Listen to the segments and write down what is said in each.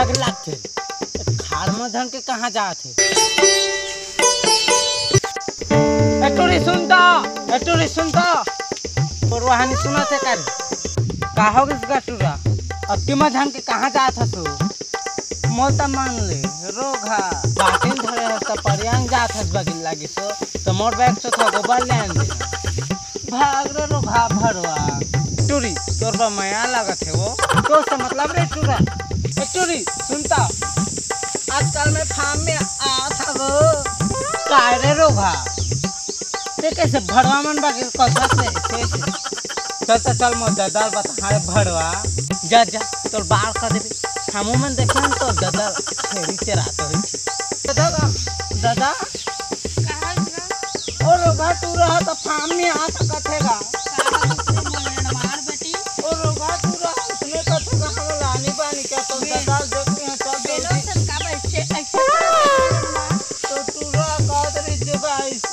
बाग लागते खाड़ में धन के कहाँ जाते एटोरी सुनता एटोरी सुनता और वहाँ सुना थे कर? कहो किस गटूरा अब कि धन के कहाँ जात हसू? मोता मान ले रोगा बाटिन धरे हस त परियांग जात हस बगिल लागी सो। तो मोर बैग से था गोबर ले आन भाग रे रोगा भरवा। टूरी, तोर बा माया लागत है वो। तो मतलब रे टूरा। ए टूरी सुनता? आजकल मैं फार्म में आ था वो। काय रे रोगा? ते कैसे भरवा मन बाकी कथा से? कैसे चल चल चल मोर दादा बता हारे भरवा जा जा तोर बाल का देबे। हमू मन देखे हम तो दादा छेड़ी चराते होई छी। दादा दादा कहाँ? और रोगा तू रहा तो फार्म में आ सकत हैगा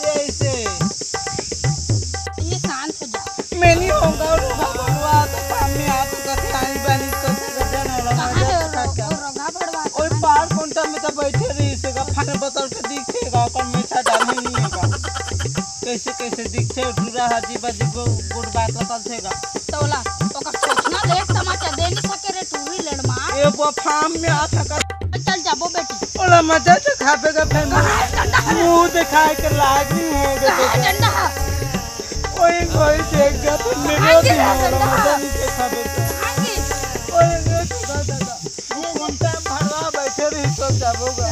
जगह ऐसे ये शांत हो जा मैं नहीं होगा रोगा भरवा तो में आ तो कथे लानी पानी कथे कथे ना कहाँ लगा वो रो- रोगा भड़वा ओए पार कोंटा में तो बैठे रही से का फाने बतल के दिखेगा ओकर मीठा डाल ही नहीं हैगा कैसे कैसे दिखते पूरा हाजी बाजी को गुड बात लगल थेगा तोला ओकर सोचना लेट तमाचा दे नहीं सके रे टूरी लेड़ मार ए वो फार्म में आ थका जाबो बेटी। ओला मज़ा कहाँ है डंडा है? मुँह दिखाए के लाग नहीं है डंडा ओए कोई देख जा तो मेरे भी रहा मज़ा नहीं के खाबे तो ओए तो दादा दादा कोंटा भरवा बैठे रही तो जाबोगा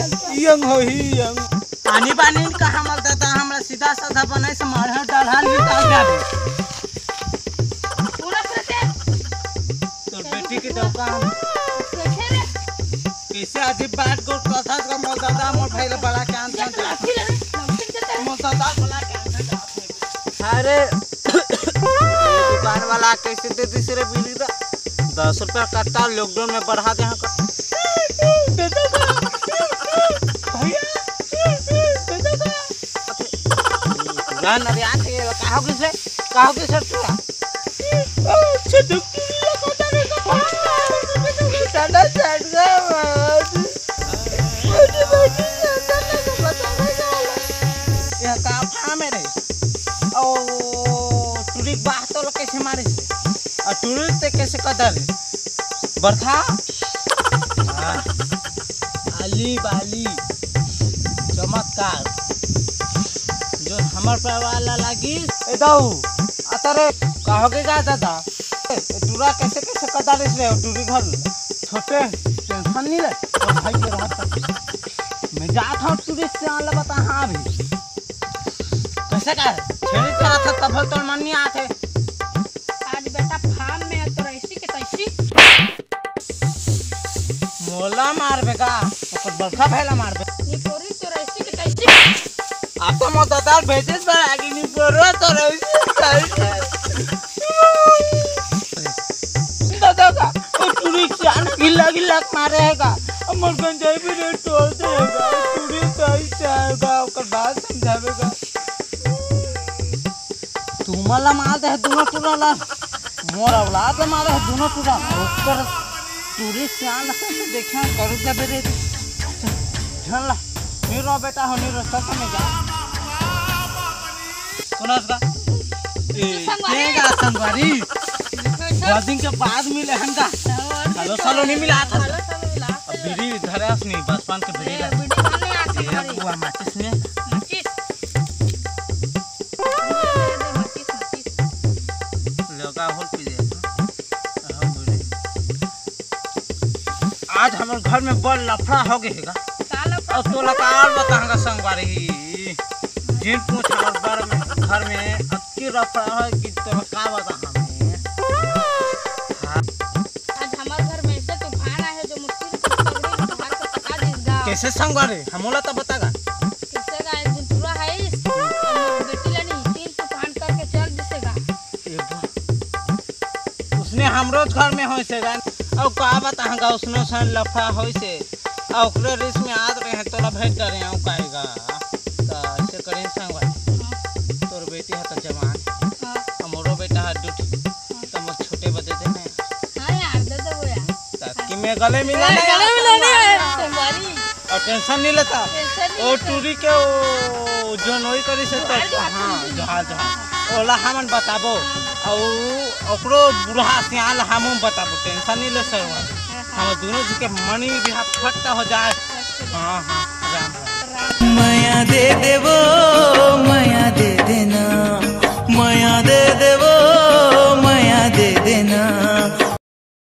यंग हो ही यंग। पानी पानी कहाँ मलता था हमरा सीधा साधा बनाए से मारे डालहान निकाल जाबे पूरा करते तो बेटी की कैसे रे कैसे अजीब बात को कथा का मोर दादा मोर भाई ले बड़ा कान था जब लाठी ले लाठी देते मोर दादा बड़ा कान अरे दुकान वाला कैसे दे दस रुपया कट्टा लॉकडाउन में बढ़ा दे हाँ अरे आते कहो किस कहो किस तू टूरिक ते कैसे कदर बरखा। आली बाली। चमत्कार। जो हमर वाला लागी। ए, दाऊ अतरे कहोगे का दादा? टूरा कैसे कैसे कदार रे टूरी घर? छोटे, टेंशन नहीं ले तो भाई के रहत मैं जात हूँ टूरिस्ट से आला बता हाँ भी कैसे कर? मोला मार बेका ओकर बरखा भैला मार बे ये पूरी तो ऐसी के तैसी आप तो मो दादा भेजे पर आगे नहीं बोलो तो रही दादा का वो टूरिस्ट जान गिल्ला गिल्ला मारे हैगा अमर गंजाई भी रे तोड़ देगा टूरिस्ट कैसे आएगा ओकर बात समझावेगा। तू मला मार दे दोनों टूराला मोर औलाद मारे दोनों टूरा ओकर टूरिस्ट जान देखा कर दे बेरे चल नीरो बेटा हो नीरो सब में जा सुनस का ए संगवारी। संगवारी। बहुत के बाद मिले हम का हेलो सालो नहीं मिला था। मिला। अब बीड़ी धरस नहीं बचपन के बीड़ी ये रस वीडियो बनने आके ये करी बुआ माचिस में। आज हमारे घर में बड़ लफड़ा हो गए और तो लकार बताऊँगा संगवारी? जिन पूछ हमारे घर में घर में अक्की लफड़ा है कि तो का बता हमें आज हमारे घर में ऐसे तूफ़ान आया है में हाथ को देगा। कैसे संगवारी? हमोला तो बतागा है। उसने हमरो घर में हो से गान और का बताऊँगा उसने सन लफा हो से और ओकरे रिस में आद रहे हैं तोला भेंट करे और काएगा तो ऐसे करें संग तोर बेटी है तो जवान। हाँ। हमरो बेटा है डूट तो मोर छोटे बदे दे हाँ। हाँ यार दे दो यार। तो कि मैं गले मिला गले मिला नहीं मिलाने टेंशन नहीं लेता। ओ टूरी के ओ जो नोई करी से तो हाँ टूरी। जहाज़ जहाज़। ओला हमन बताबो। और ओकरो बुढ़ा सियाल हम बताबो। टेंशन नहीं ले सर हम दोनों जी के मनी भी फट हो जाए। हाँ हाँ राम राम। माया दे देवो